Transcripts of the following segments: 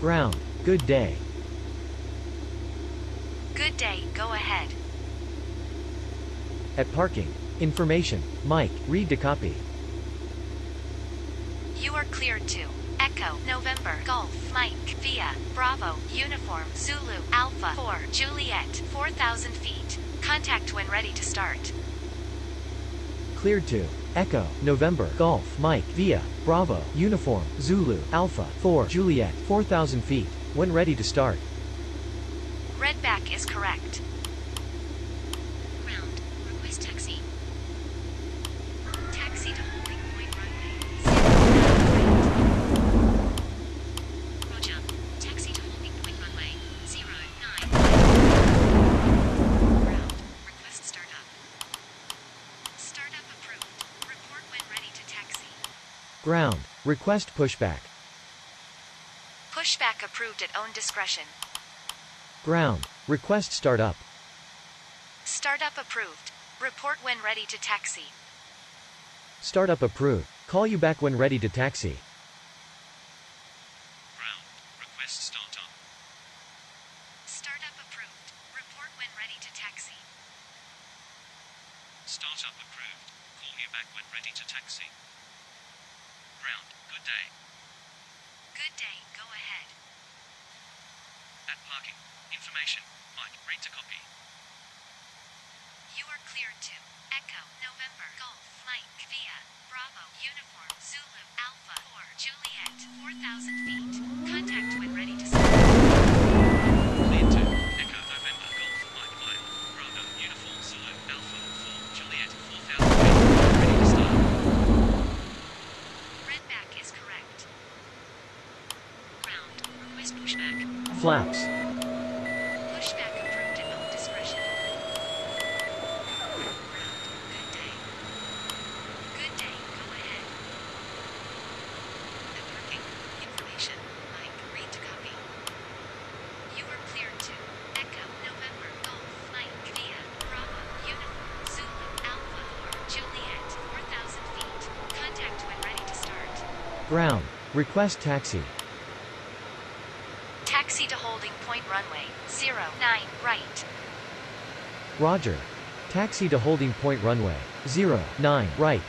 Brown, good day. Good day, go ahead. At parking. Information. Mike, read to copy. You are cleared to. Echo, November, Golf, Mike, Via, Bravo, Uniform, Zulu, Alpha, 4, Juliet, 4,000 feet. Contact when ready to start. Cleared to. Echo, November, Golf, Mike, Via, Bravo, Uniform, Zulu, Alpha, Thor, Juliet, 4,000 feet, when ready to start. Readback is correct. Ground. Request pushback. Pushback approved at own discretion. Ground. Request startup. Startup approved. Report when ready to taxi. Startup approved. Call you back when ready to taxi. Request taxi. Taxi to holding point runway, 09 right. Roger. Taxi to holding point runway, 09 right.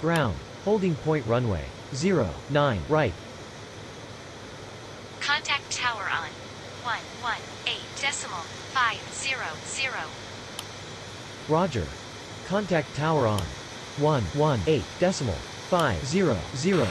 Ground. Holding point runway. 0, 9, right. Contact tower on. 1, 1, 8, decimal, 5, 0, 0. Roger. Contact tower on. 1, 1, 8, decimal, 5, 0, 0.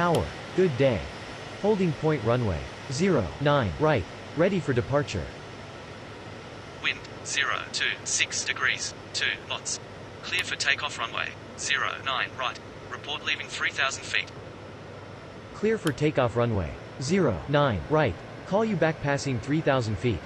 Tower, Good day. Holding point runway. 0, 9, right. Ready for departure. Wind, 0, 2, 6 degrees, 2 knots. Clear for takeoff runway. 0, 9, right. Report leaving 3,000 feet. Clear for takeoff runway. 0, 9, right. Call you back passing 3,000 feet.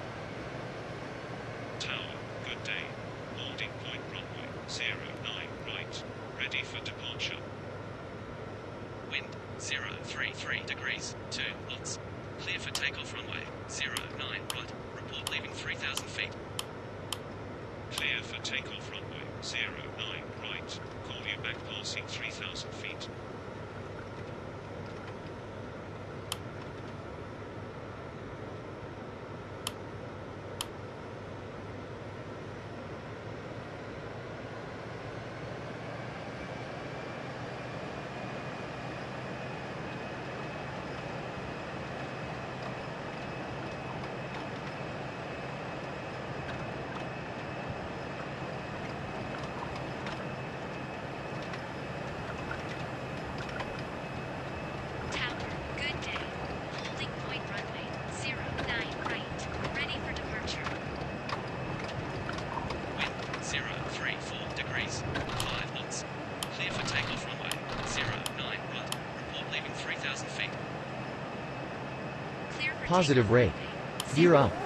positive rate. Gear up.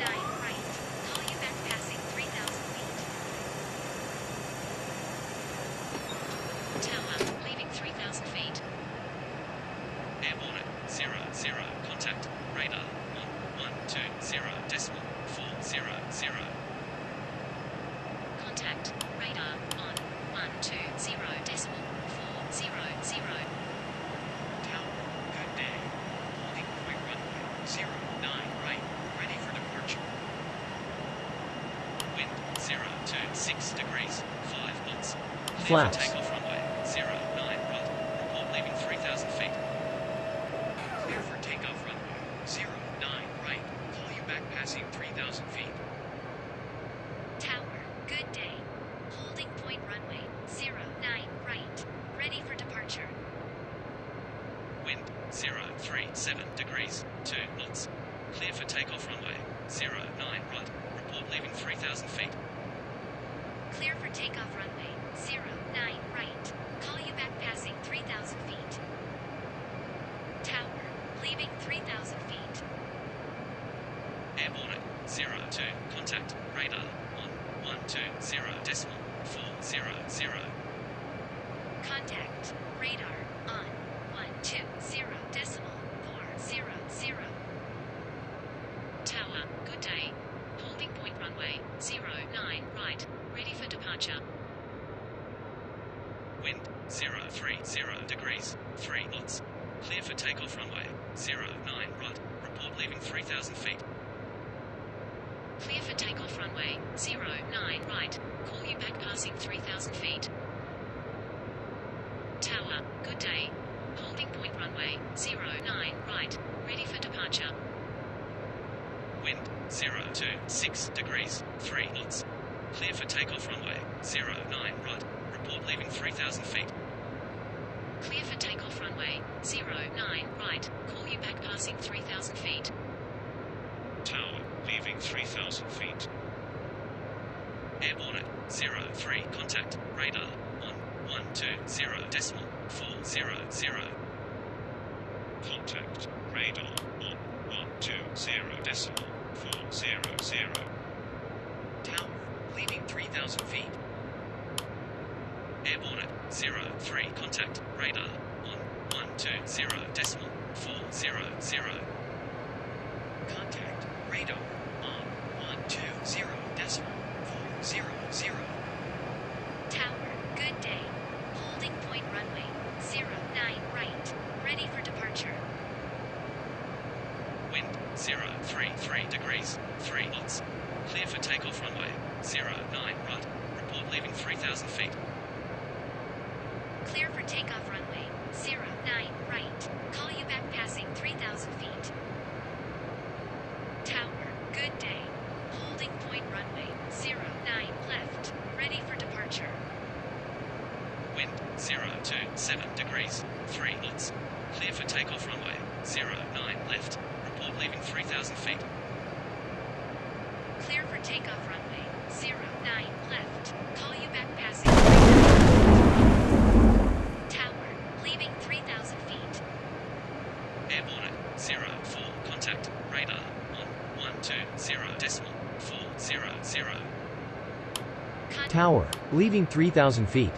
leaving 3,000 feet.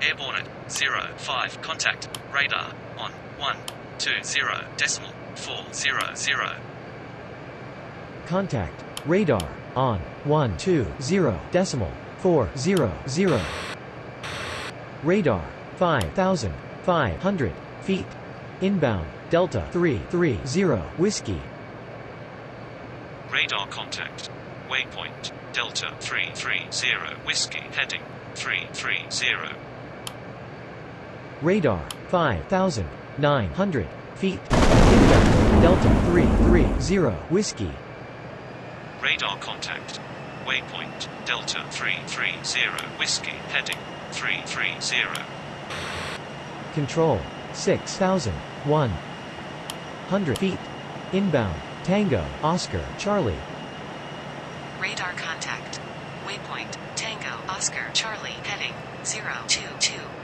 Airborne at 0, 05 contact radar on 120.400. Contact radar on 120.400. Radar 5,500 feet. Inbound Delta 330 Whiskey. Radar contact. Waypoint Delta 330 Whiskey, heading 330. Radar 5,900 feet. Inbound Delta 330 Whiskey. Radar contact. Waypoint Delta 330 Whiskey, heading 330. Control 6,001 100 feet. Inbound Tango Oscar Charlie Radar contact. Waypoint, Tango, Oscar, Charlie, heading, 022.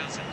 Johnson.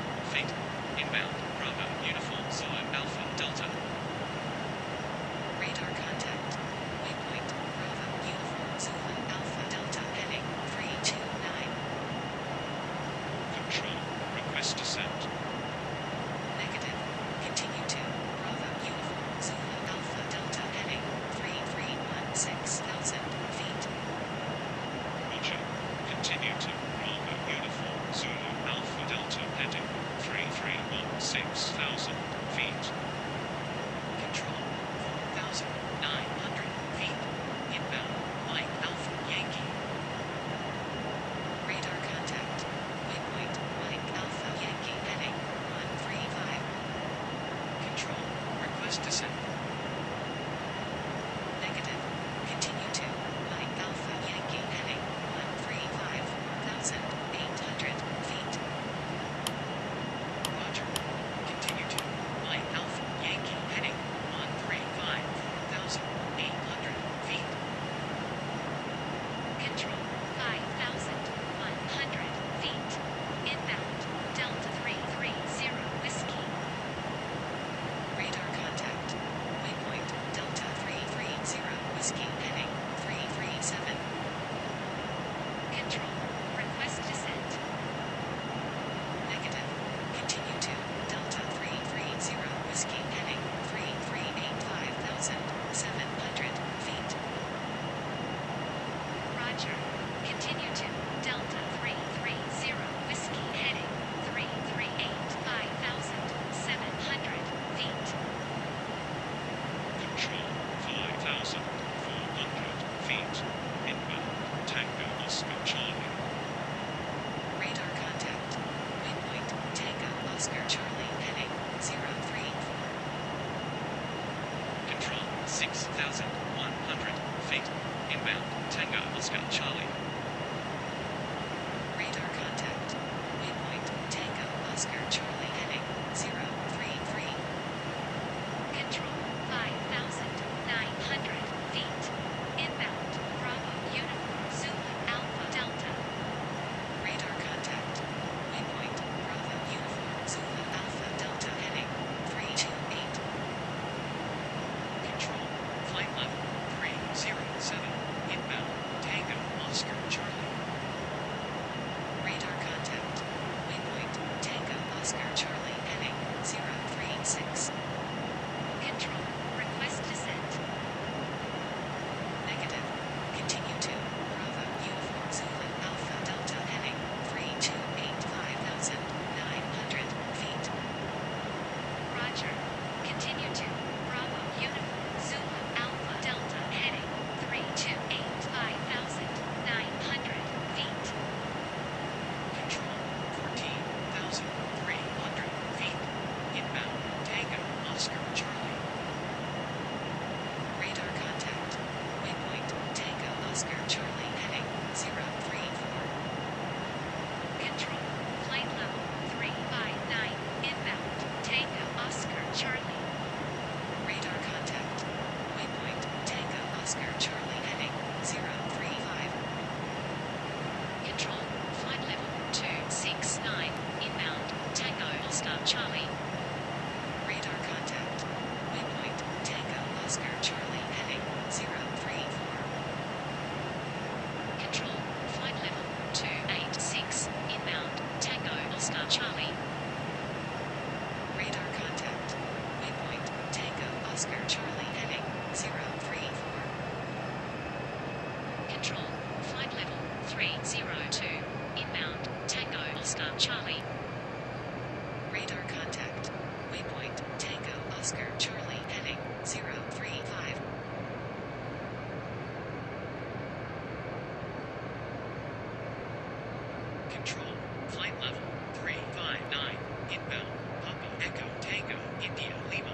Control. Flight level 359. Inbound. Papa Echo Tango. India Lima.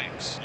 Six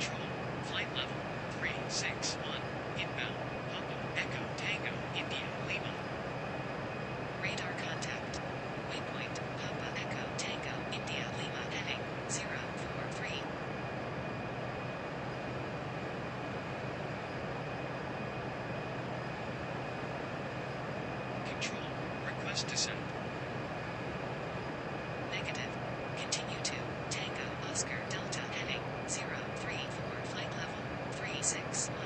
Control. Flight level 361. Inbound. Papa Echo Tango India Lima. Radar contact. Waypoint Papa Echo Tango India Lima heading 043. Control. Request descent. 361.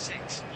Six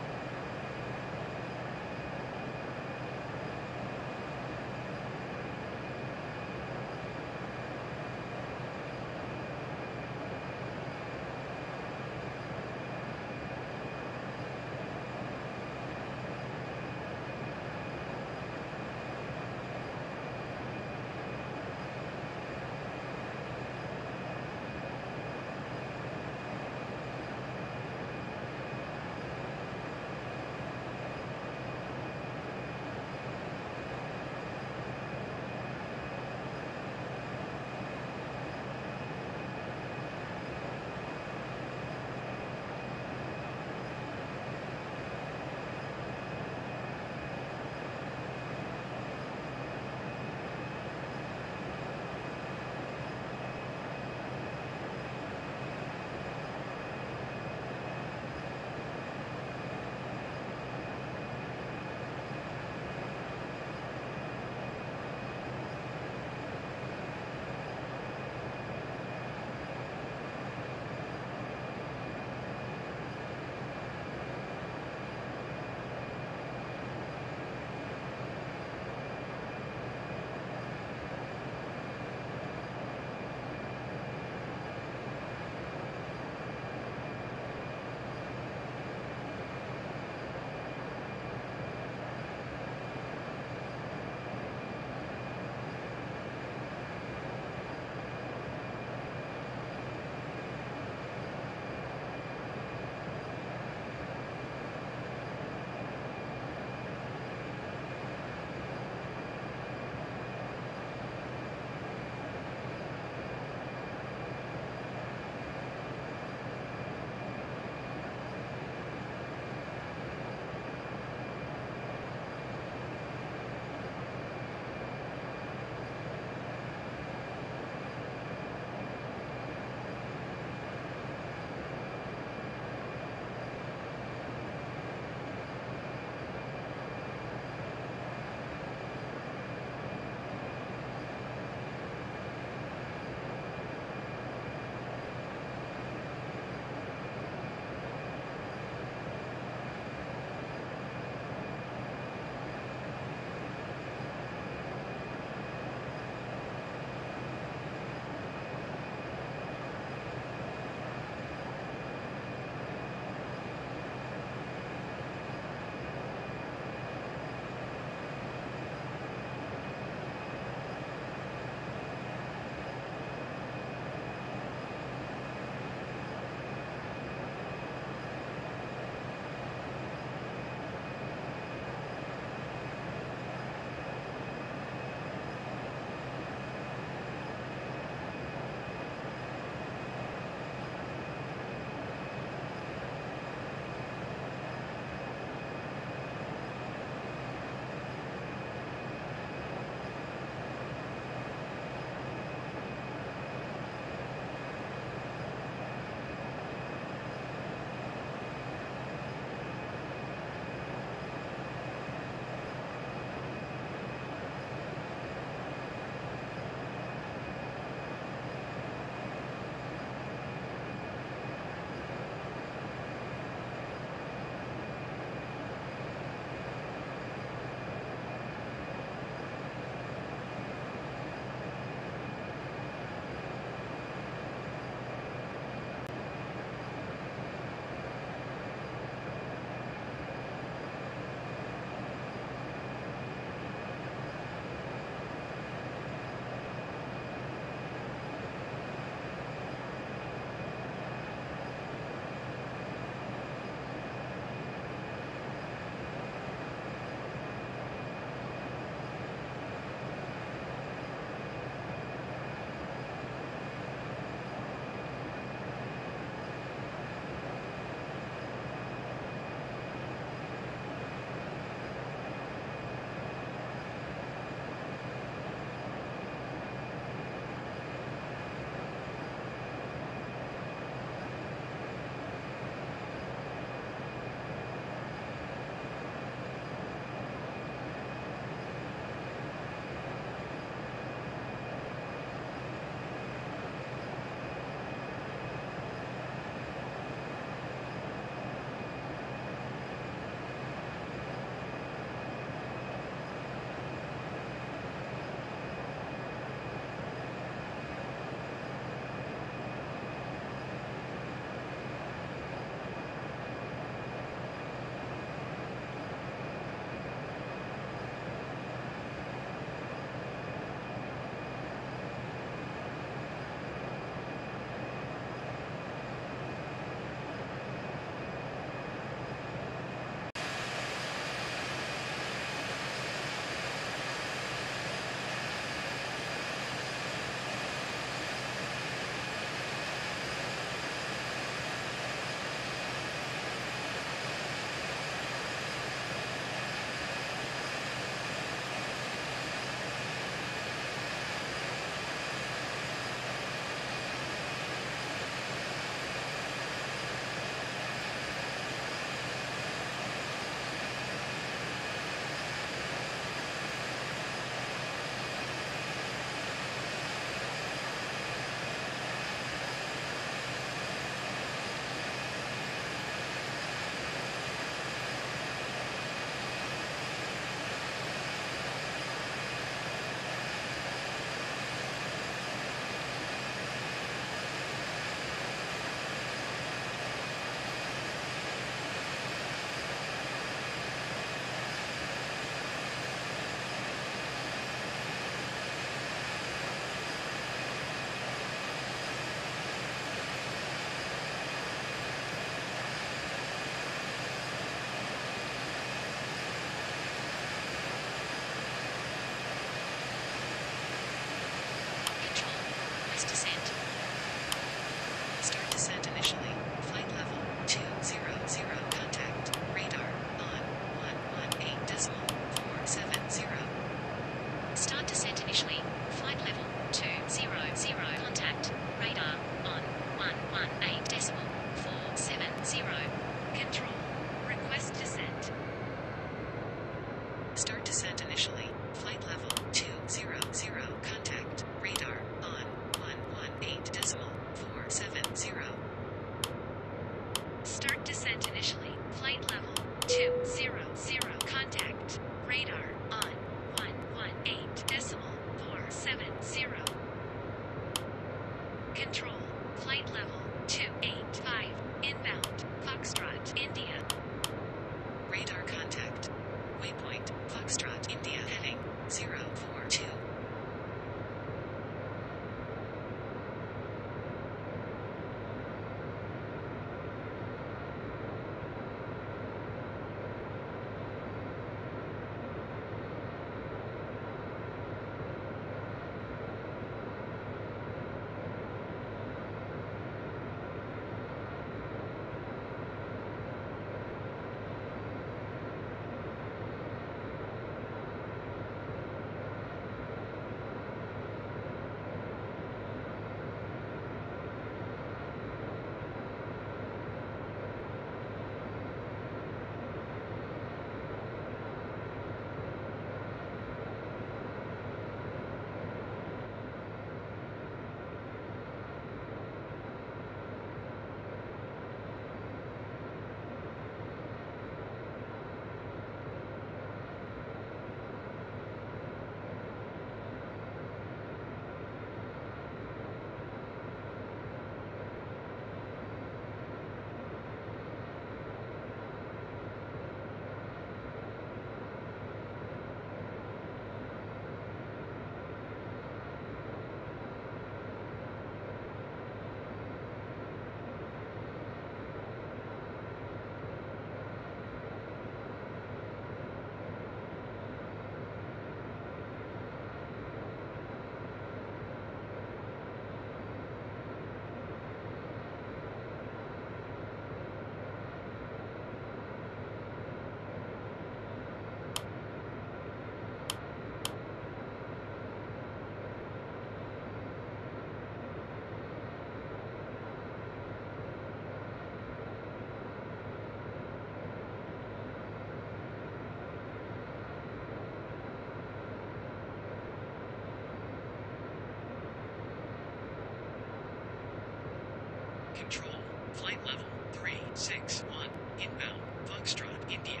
Flight level 361, inbound, Foxtrot, India.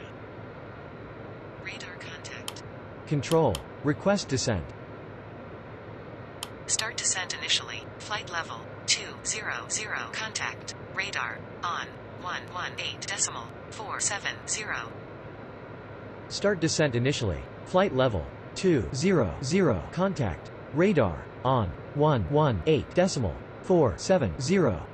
Radar contact. Control, request descent. Start descent initially, flight level 200, contact, radar, on, 118.470. Start descent initially, flight level 200, contact, radar, on, 118.470.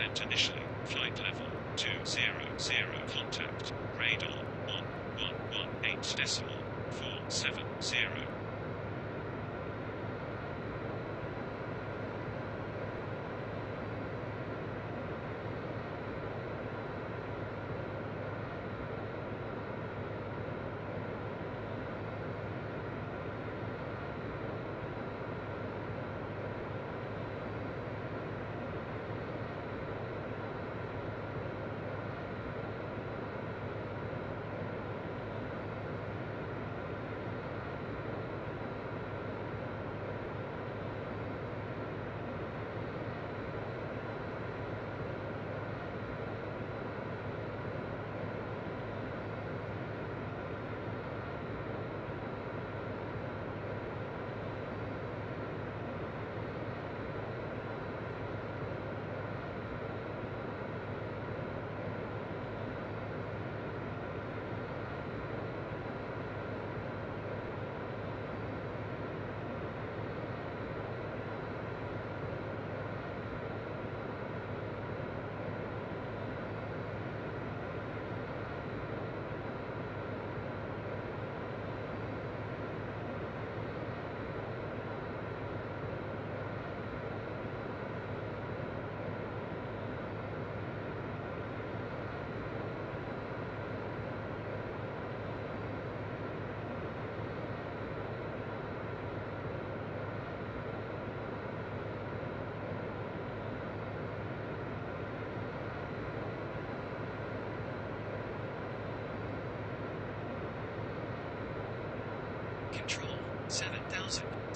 initially. Flight level 200. Contact. Radar 1118 decimal.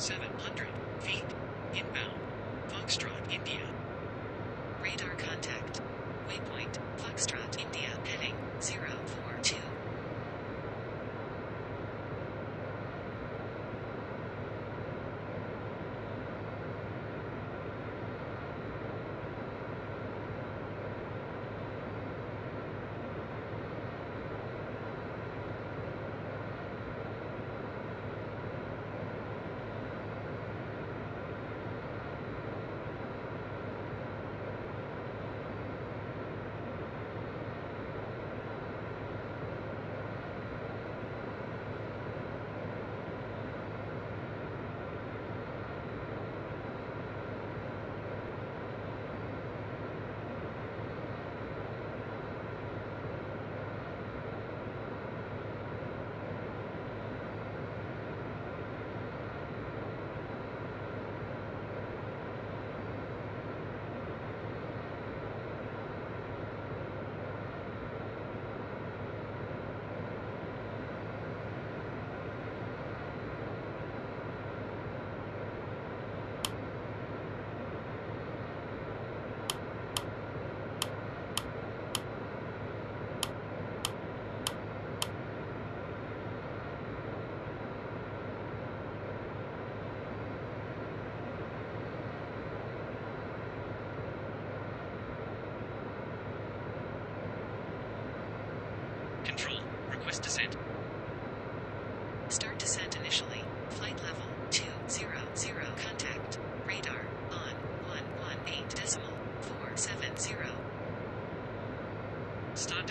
700.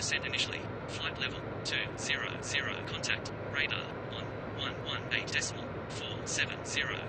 set initially. Flight level 200. Contact radar on 118.470.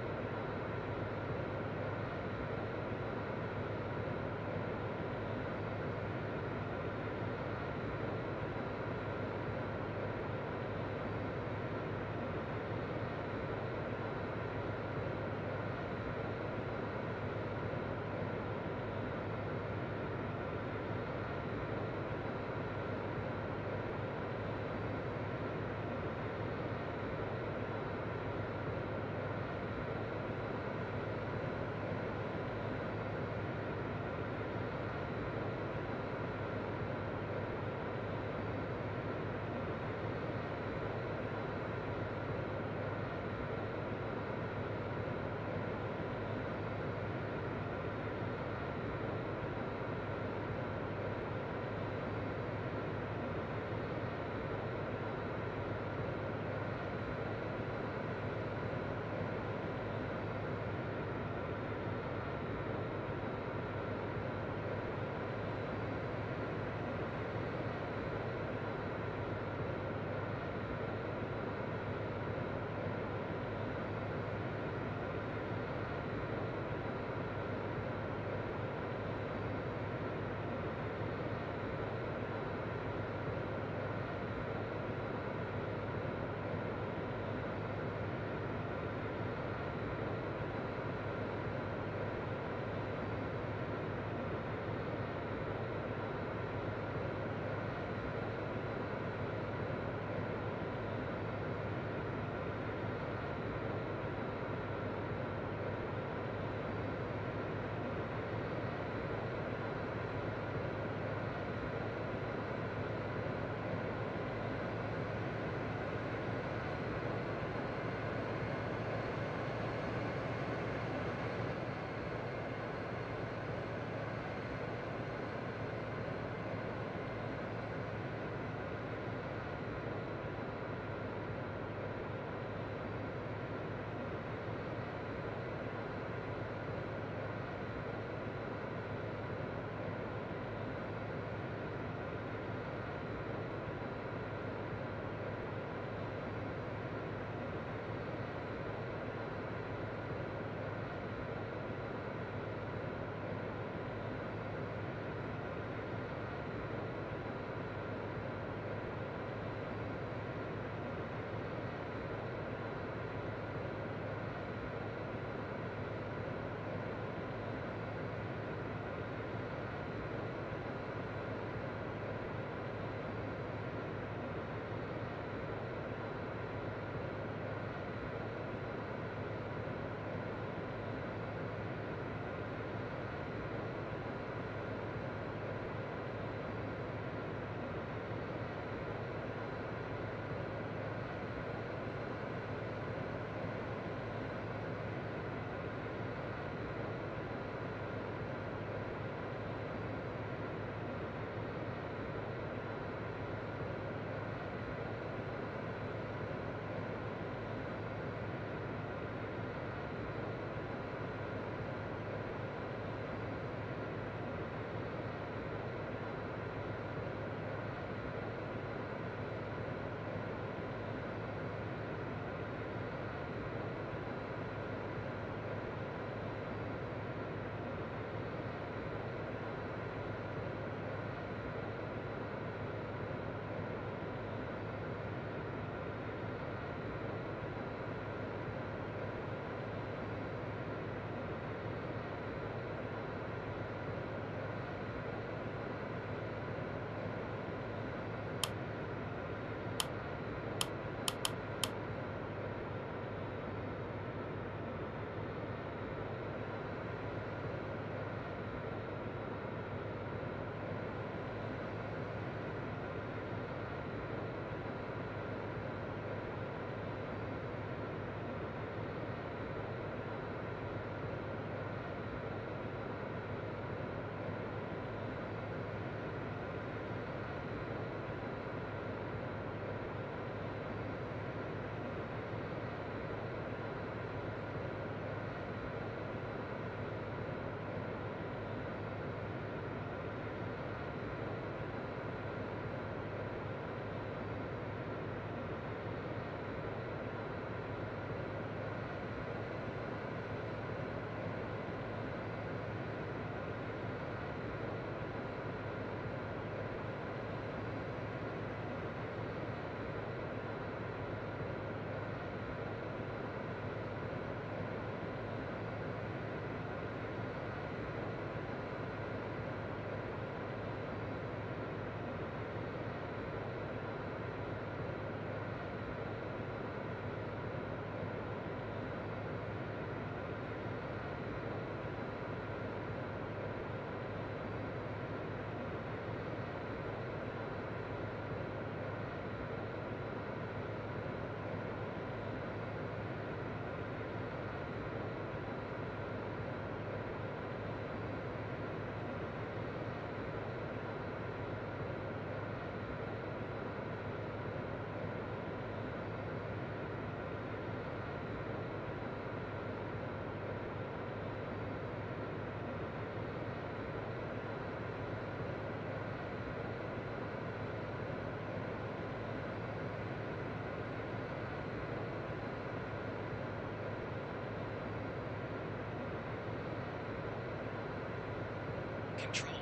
Control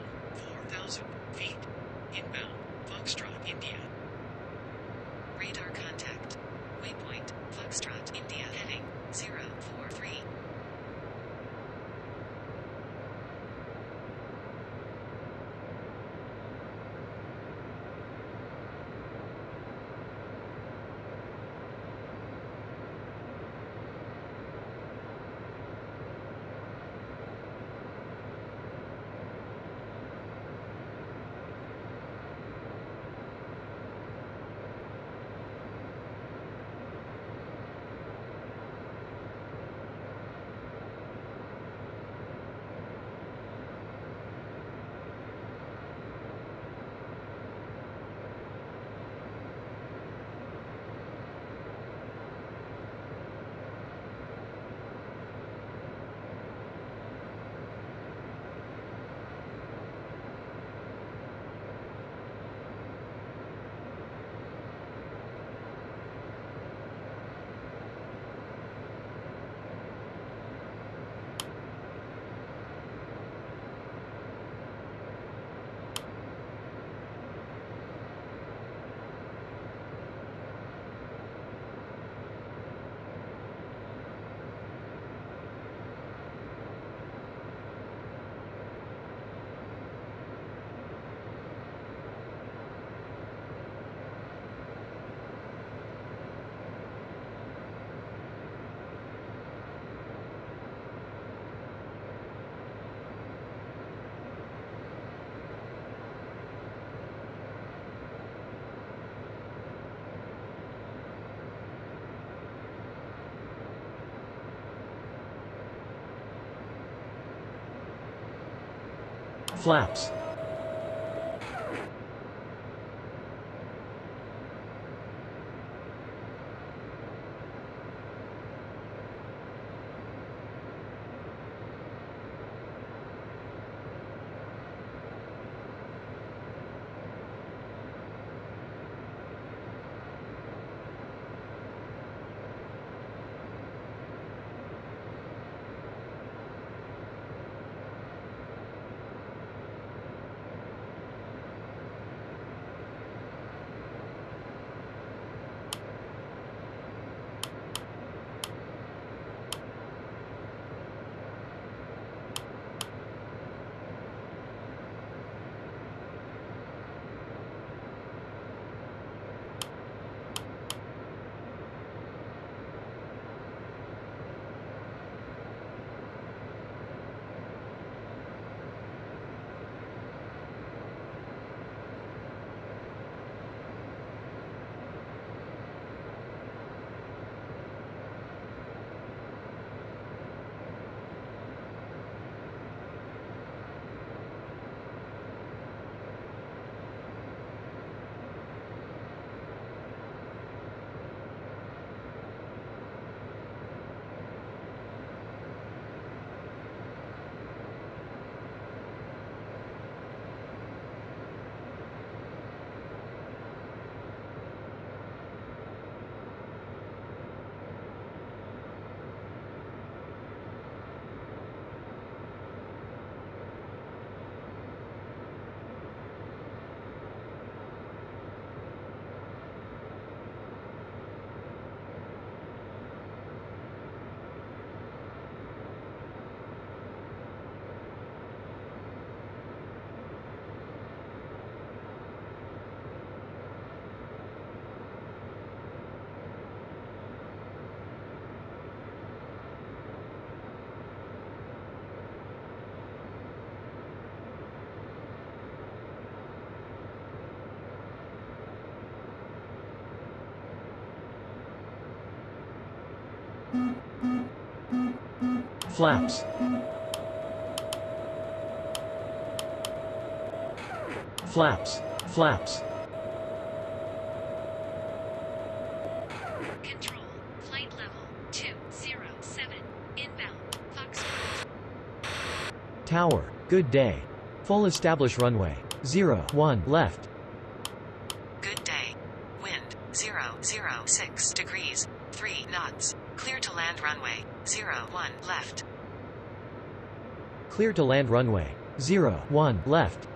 4,000 feet. Inbound. Foxtrot, India. Radar contact. Waypoint, Foxtrot, India, heading 043. Flaps. Flaps. Flaps. Flaps. Control. Flight level 207. Inbound. Foxtrot. Tower. Good day. Full establish runway. 0, 1, left. Good day. Wind 006 degrees, 3 knots. Clear to land runway 01 left. Clear to land runway. 0, 1, left.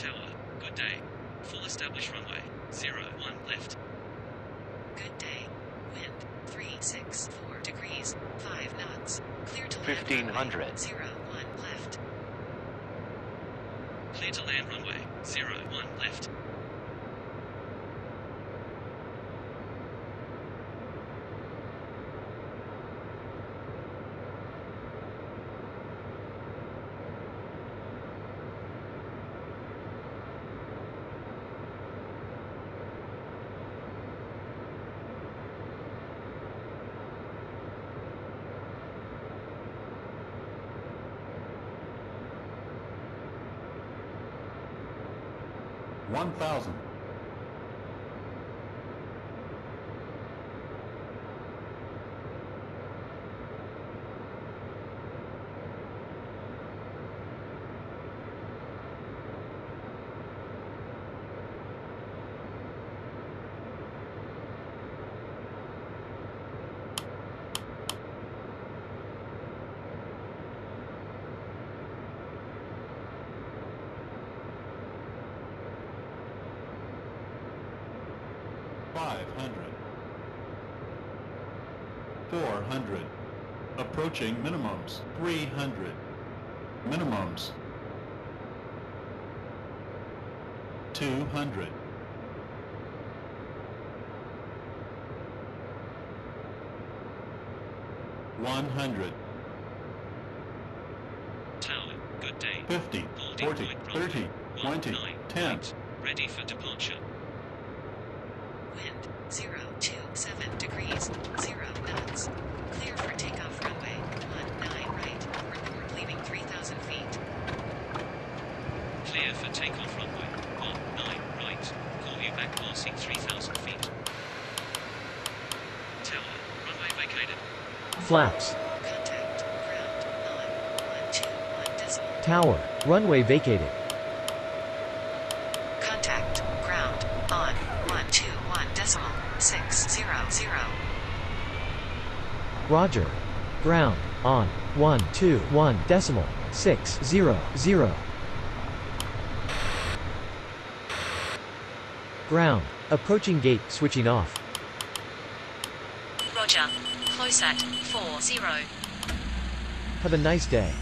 Tower, good day. Full established runway, 0, 1 left. Good day. Wind 364 degrees, 5 knots. Clear to land 1500. runway, 0, 1 left. Clear to land runway, 0, 1 left. Thousand. approaching minimums. 300 minimums. 200 100 Tally. Good day. 50 40 30 20 10 Tower. Runway vacated. Contact ground on 121 decimal 600. Roger. Ground. On. 1, 2, 1, decimal. 6, 0, 0. Ground. Approaching gate, switching off. Roger. Close at 40. Have a nice day.